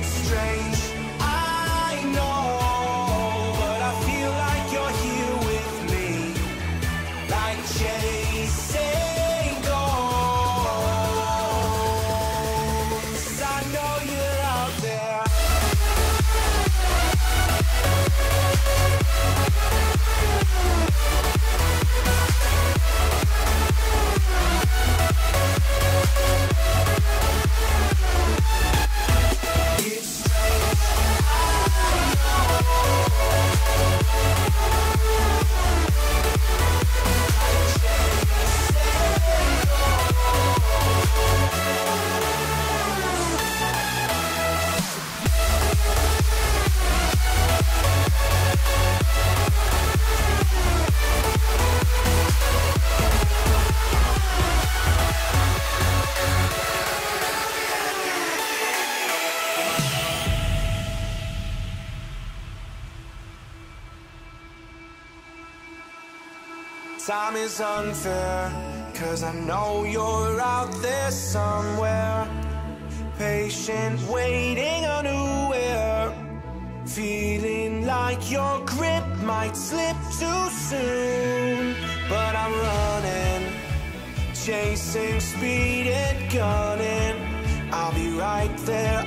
It's strange, I know, Time is unfair, cause I know you're out there somewhere. Patient, waiting unaware. Feeling like your grip might slip too soon. But I'm running, chasing speed and gunning. I'll be right there